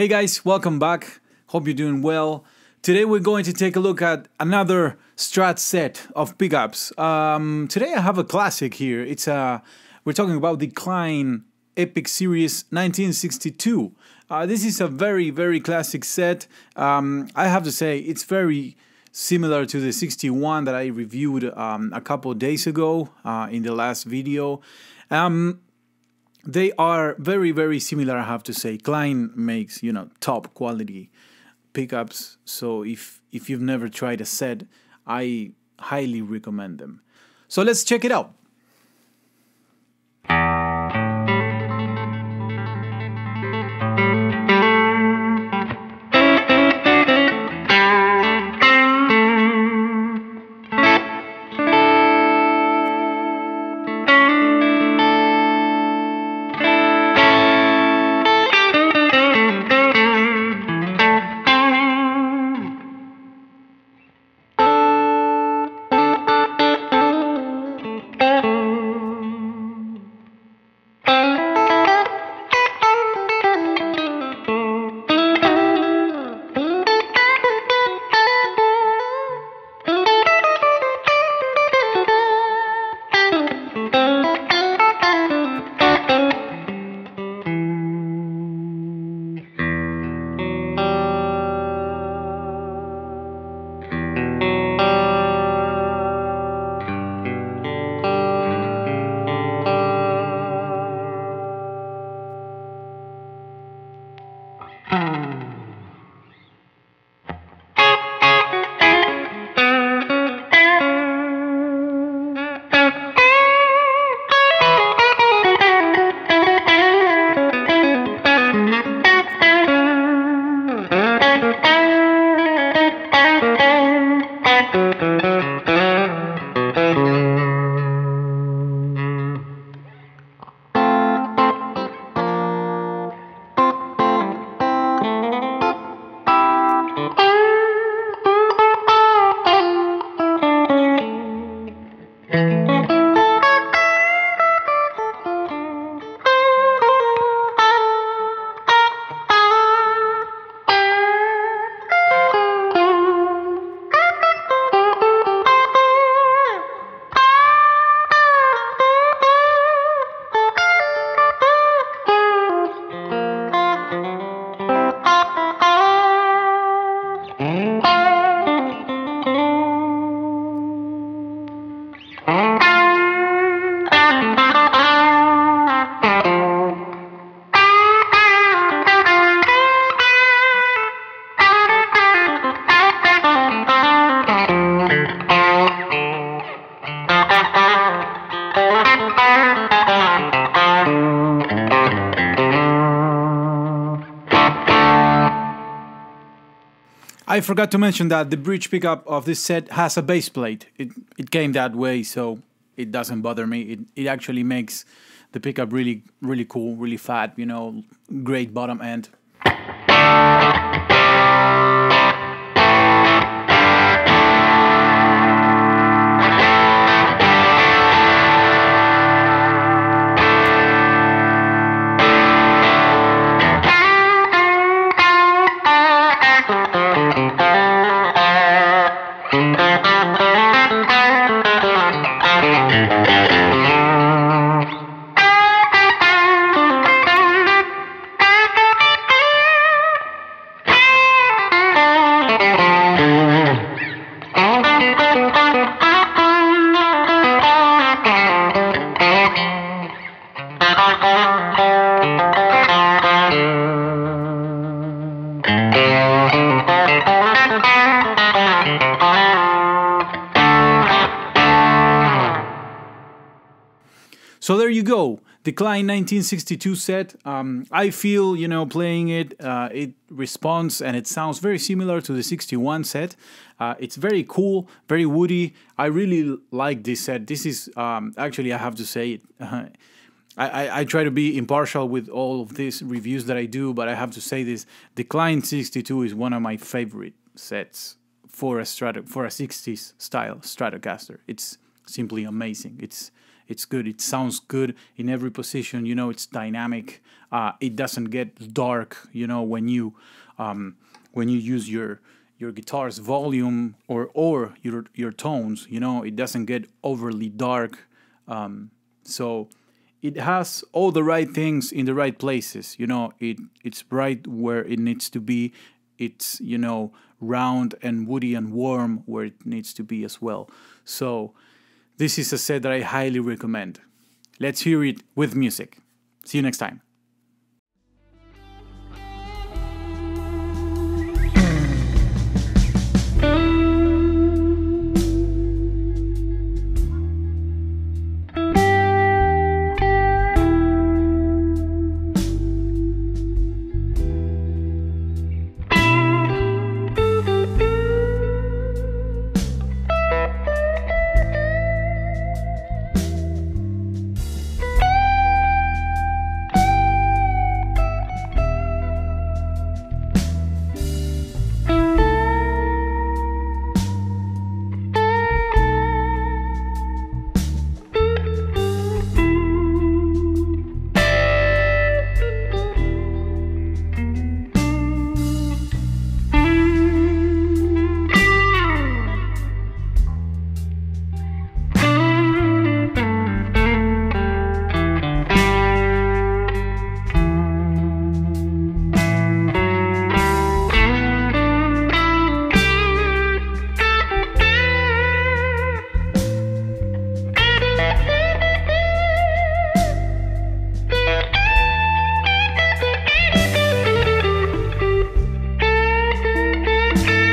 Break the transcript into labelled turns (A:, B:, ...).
A: Hey guys, welcome back. Hope you're doing well. Today we're going to take a look at another Strat set of pickups. Um, today I have a classic here. It's a we're talking about the Klein Epic Series 1962. Uh, this is a very very classic set. Um, I have to say it's very similar to the 61 that I reviewed um, a couple days ago uh, in the last video. Um, they are very very similar i have to say. Klein makes you know top quality pickups. So if if you've never tried a set i highly recommend them. So let's check it out I forgot to mention that the bridge pickup of this set has a base plate. It it came that way, so it doesn't bother me. It it actually makes the pickup really really cool, really fat. You know, great bottom end. So there you go, the Klein 1962 set. Um, I feel, you know, playing it, uh, it responds and it sounds very similar to the 61 set. Uh, it's very cool, very woody. I really like this set. This is um, actually, I have to say it. Uh, I, I, try to be impartial with all of these reviews that I do, but I have to say this: the Klein 62 is one of my favorite sets for a Strato for a 60s style Stratocaster. It's simply amazing. It's it's good. It sounds good in every position. You know, it's dynamic. Uh, it doesn't get dark. You know, when you um, when you use your your guitar's volume or or your your tones. You know, it doesn't get overly dark. Um, so it has all the right things in the right places. You know, it it's right where it needs to be. It's you know round and woody and warm where it needs to be as well. So this is a set that I highly recommend. Let's hear it with music. See you next time. Thank you.